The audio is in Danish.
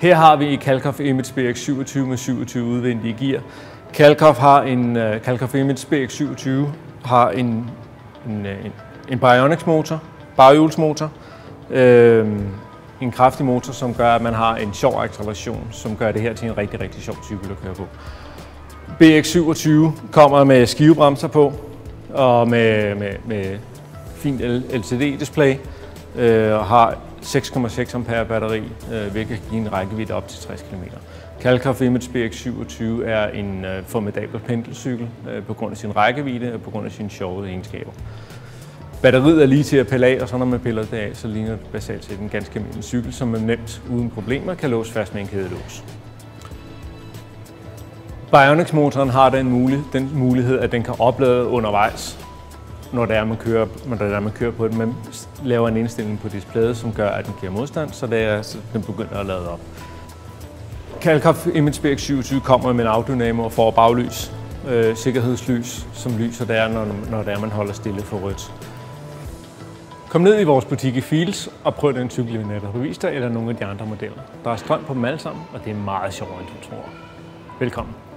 Her har vi Kalkoff Image BX27 med 27 udvendige gear. Kalkoff har en øh, uh, Kalkoff Image BX27 har en, en, øh, en, en Bionics motor, baghjulsmotor, øh, en kraftig motor, som gør, at man har en sjov acceleration, som gør det her til en rigtig, rigtig sjov cykel at køre på. BX27 kommer med skivebremser på, og med, med, med fint LCD-display, øh, og har 6,6 ampere batteri, øh, hvilket kan give en rækkevidde op til 60 km. Kalkoff Image BX27 er en øh, formidabel pendelcykel øh, på grund af sin rækkevidde og på grund af sine sjove egenskaber. Batteriet er lige til at pille af, og så når man piller det af, så ligner det basalt set en ganske almindelig cykel, som man nemt uden problemer kan låse fast med en kædelås. Bionics-motoren har den, mulighed, den mulighed, at den kan oplade undervejs, når det er, man kører, når det er, man kører på den. Man laver en indstilling på displayet, som gør, at den giver modstand, så, det er, så den begynder at lade op. Kalkoff Image BX27 kommer med en autodynamo og får baglys, øh, sikkerhedslys, som lyser der, når, når det er, man holder stille for rødt. Kom ned i vores butik i Fields og prøv den cykel, vi netop har vist dig, eller nogle af de andre modeller. Der er strøm på dem alle sammen, og det er meget sjovere, end du tror. Velkommen.